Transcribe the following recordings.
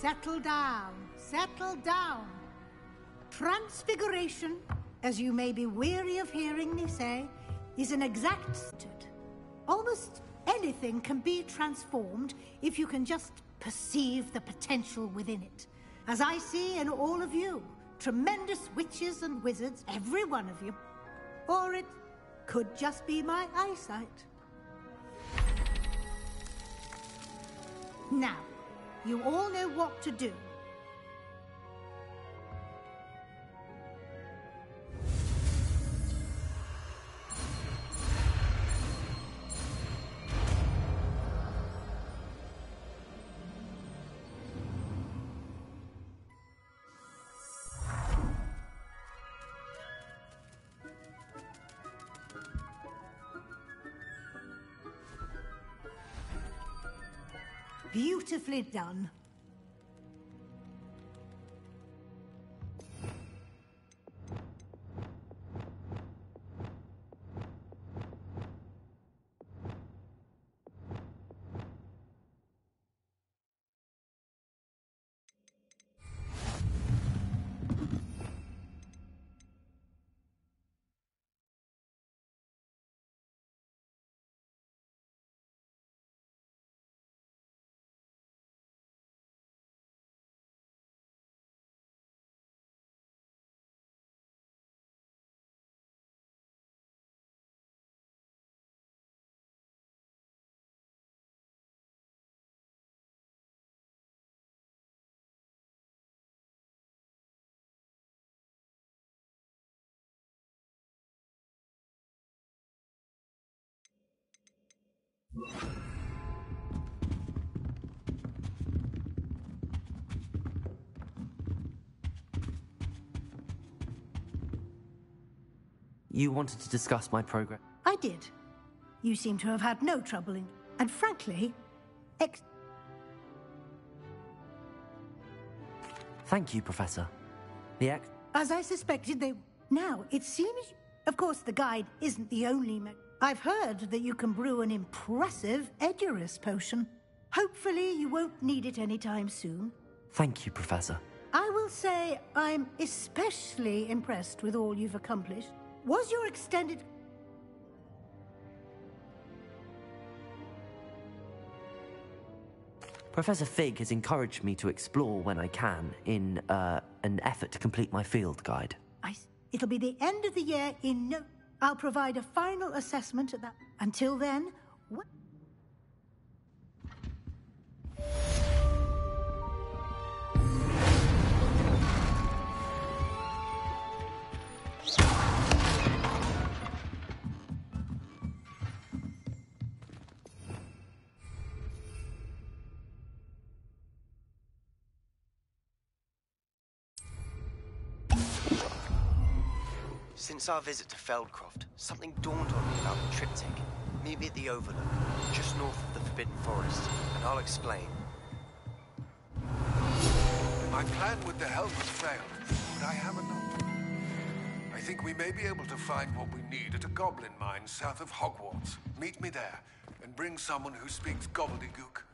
settle down, settle down. Transfiguration, as you may be weary of hearing me say, is an exact. Almost anything can be transformed if you can just perceive the potential within it. As I see in all of you, tremendous witches and wizards, every one of you. Or it could just be my eyesight. Now, you all know what to do. Beautifully done. You wanted to discuss my progress? I did. You seem to have had no trouble in... And frankly, ex... Thank you, Professor. The ex... As I suspected they... Now, it seems... Of course, the guide isn't the only... I've heard that you can brew an impressive Edurus potion. Hopefully you won't need it anytime soon. Thank you, Professor. I will say I'm especially impressed with all you've accomplished. Was your extended... Professor Fig has encouraged me to explore when I can in uh, an effort to complete my field guide. I, it'll be the end of the year in no... I'll provide a final assessment at that. Until then, what? Since our visit to Feldcroft, something dawned on me about the triptych. Meet me at the Overlook, just north of the Forbidden Forest, and I'll explain. My plan with the help has failed, but I have another. I think we may be able to find what we need at a goblin mine south of Hogwarts. Meet me there, and bring someone who speaks gobbledegook.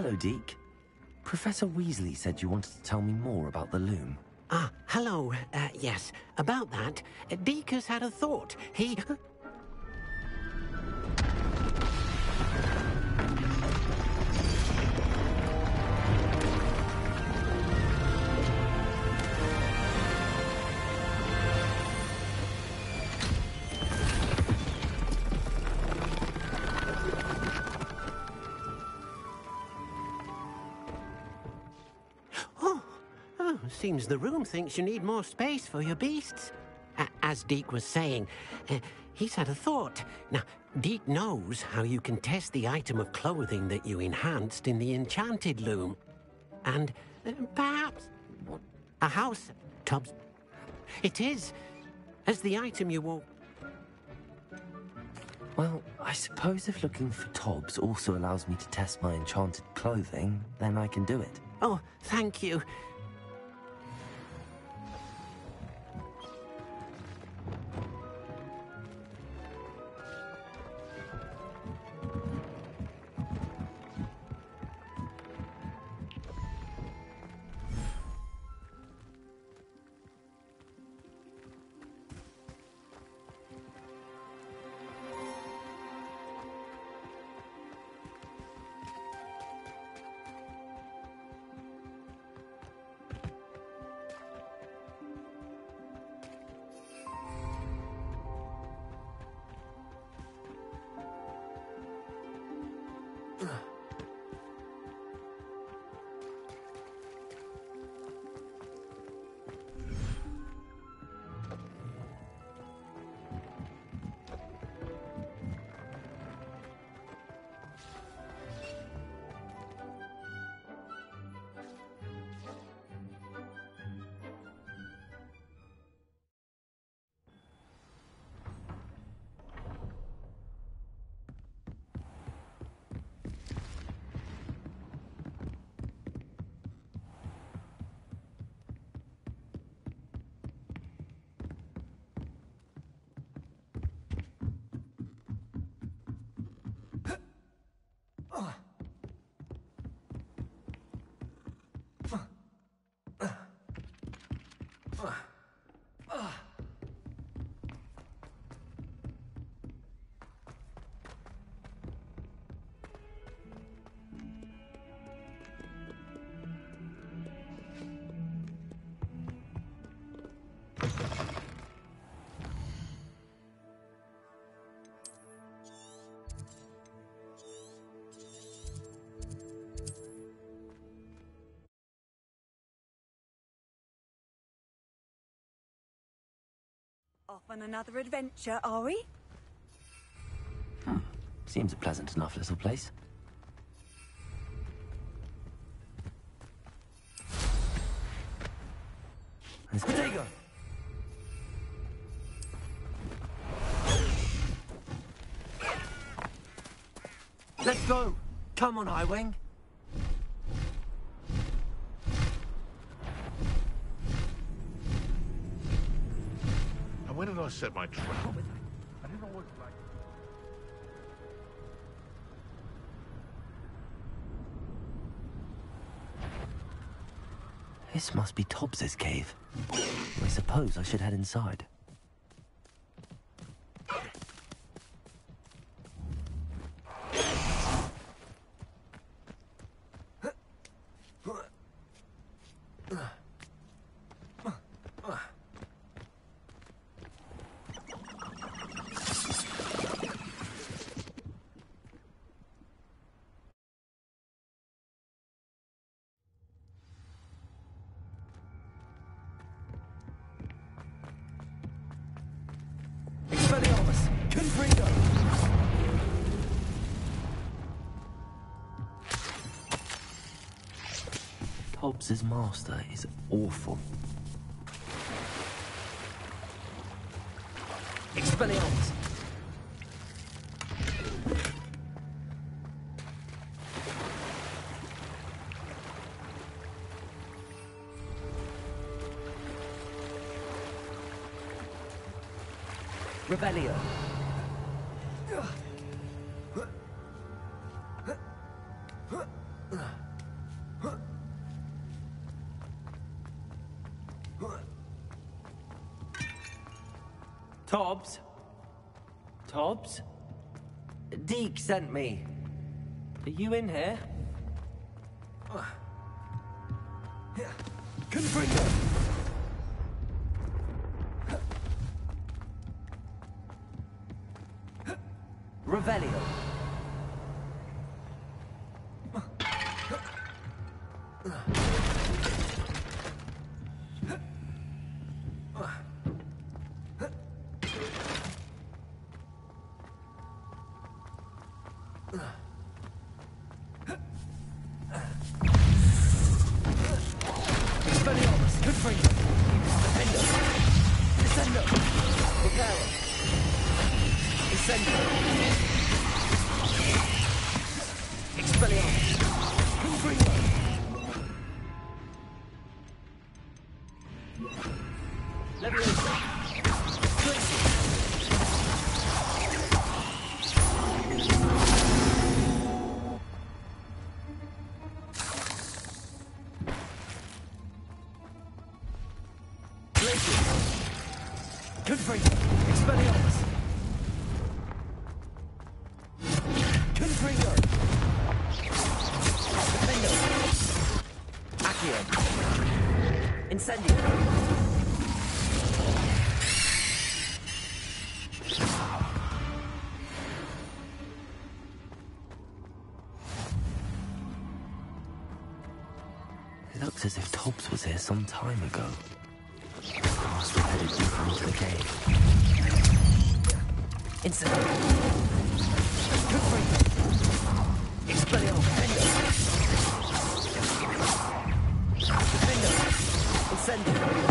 Hello, Deek. Professor Weasley said you wanted to tell me more about the loom. Ah, hello. Uh, yes, about that, Deek has had a thought. He. The room thinks you need more space for your beasts. A- as Deek was saying, uh, he's had a thought. Now, Deek knows how you can test the item of clothing that you enhanced in the enchanted loom. And uh, perhaps a house, Tobbs. It is, as the item you wore. Well, I suppose if looking for Tobbs also allows me to test my enchanted clothing, then I can do it. Oh, thank you. Uh, uh. Off on another adventure, are we? Hmm. Seems a pleasant enough little place. Let's go. Let's go. Come on, Highwing. When did I set my trap? I didn't know what like. This must be Tobbs's cave. I suppose I should head inside. Tobbs's master is awful. Expelliarmus! Revelio. Tobbs? Tobbs? Deek sent me. Are you in here? It looks as if Tobbs was here some time ago. I must have headed into the cave. Incendio. Expelliarmus! Defendo! Defendo. Incendio.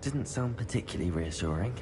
Didn't sound particularly reassuring.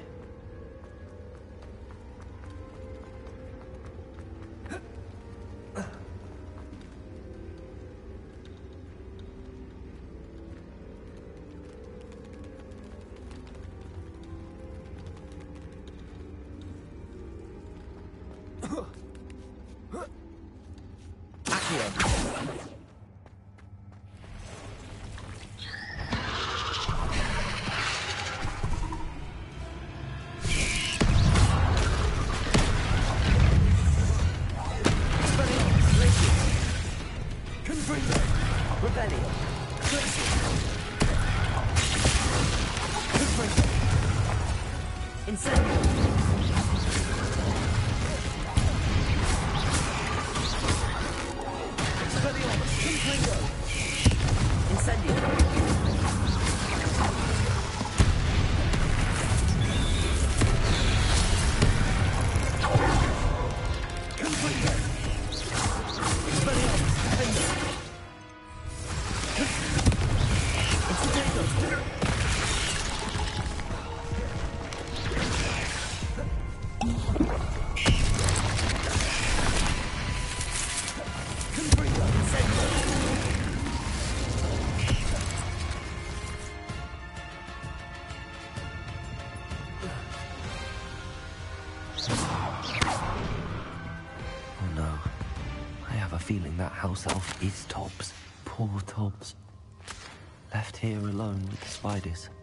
Spiders.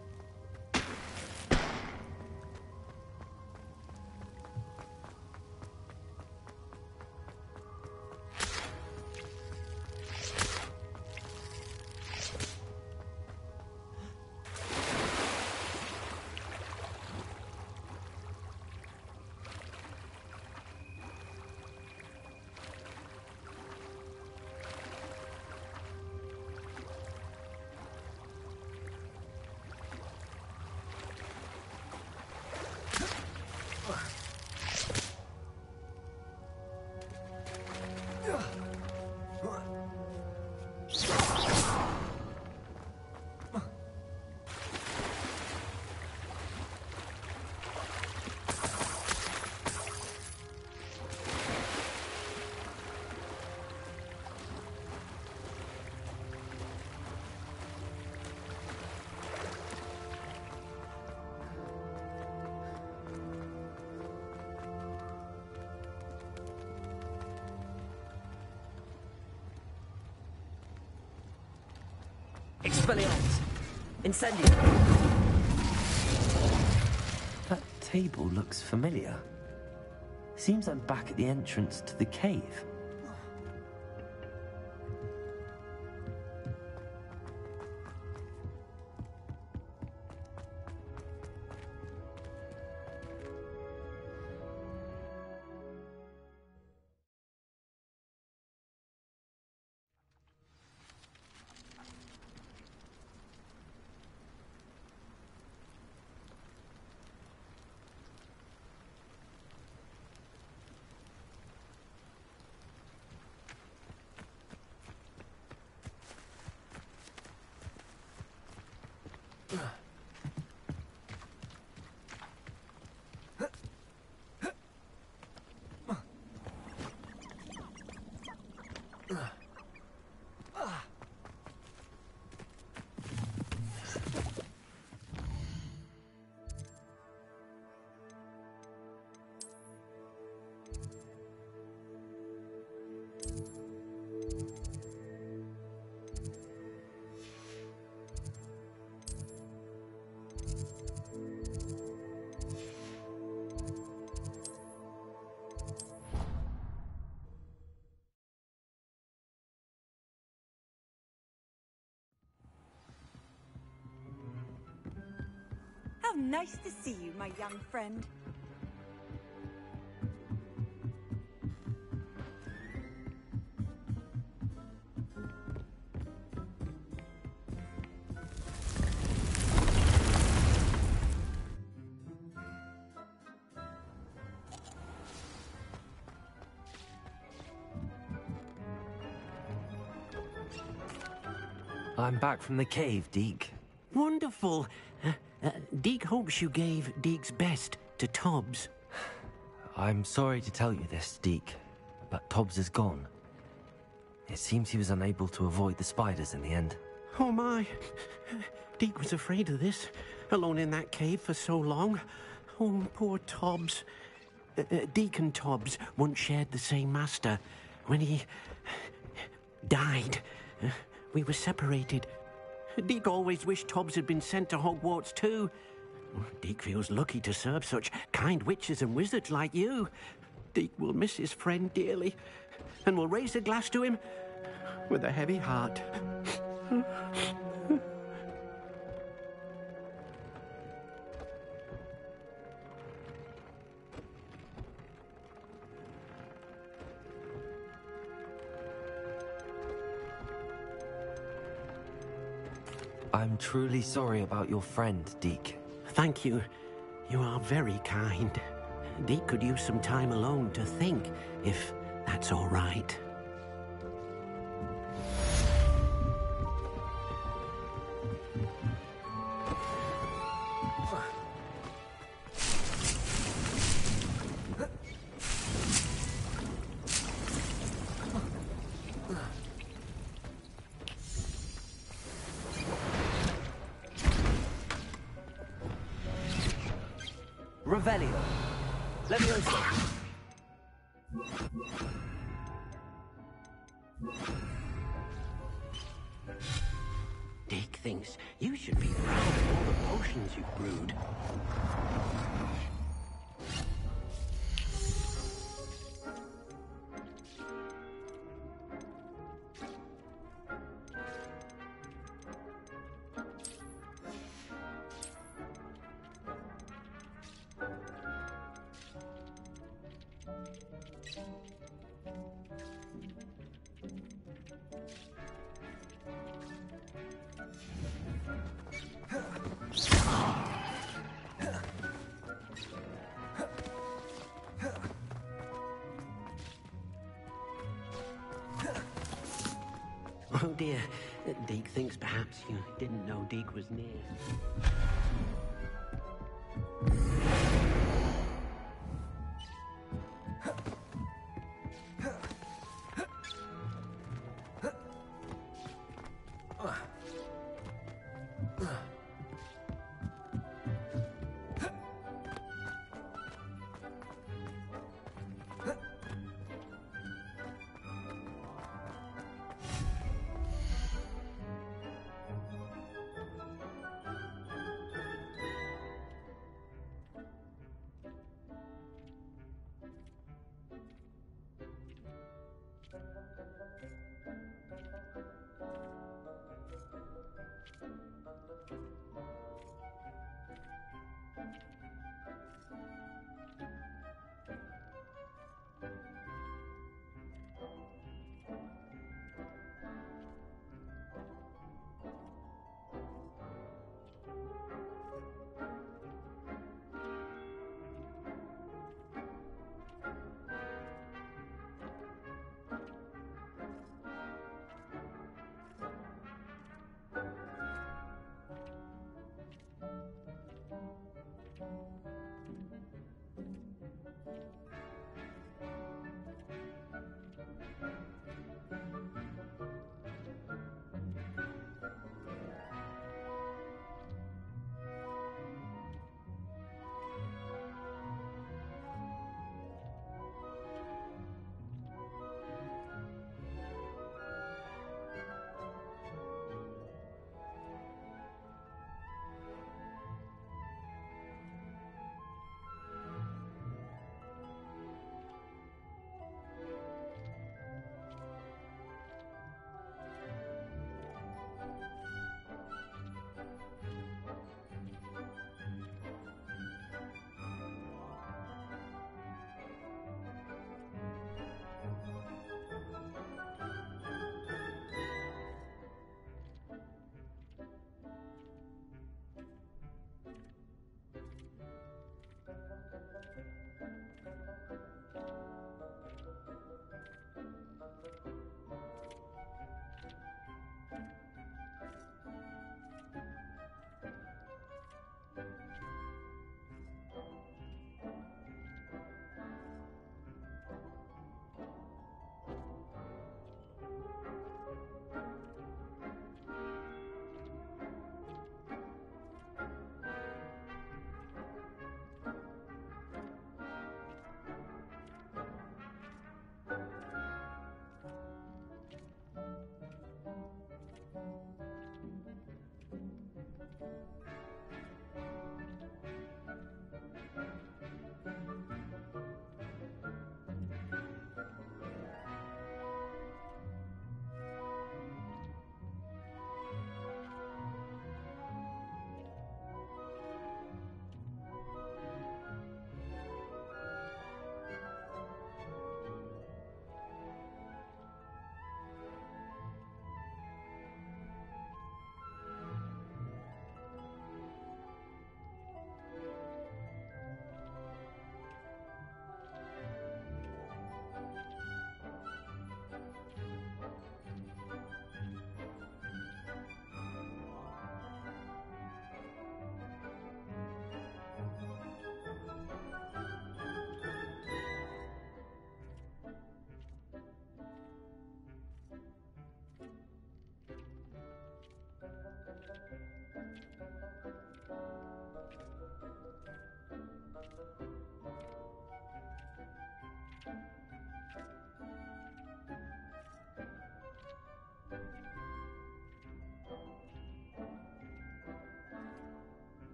Expelliarmus. Incendio. That table looks familiar. Seems I'm back at the entrance to the cave. nice to see you, my young friend. I'm back from the cave, Deek. Wonderful. Uh, Deek hopes you gave Deek's best to Tobbs. I'm sorry to tell you this, Deek, but Tobbs is gone. It seems he was unable to avoid the spiders in the end. Oh my. Deek was afraid of this, alone in that cave for so long. Oh, poor Tobbs. Uh, uh, Deek and Tobbs once shared the same master. When he died, uh, we were separated. Deek always wished Tobbs had been sent to Hogwarts too. Deek feels lucky to serve such kind witches and wizards like you. Deek will miss his friend dearly and will raise a glass to him with a heavy heart. I'm truly sorry about your friend, Deek. Thank you. You are very kind. Deek could use some time alone to think, if that's all right. Dear. Deek thinks perhaps you didn't know Deek was near.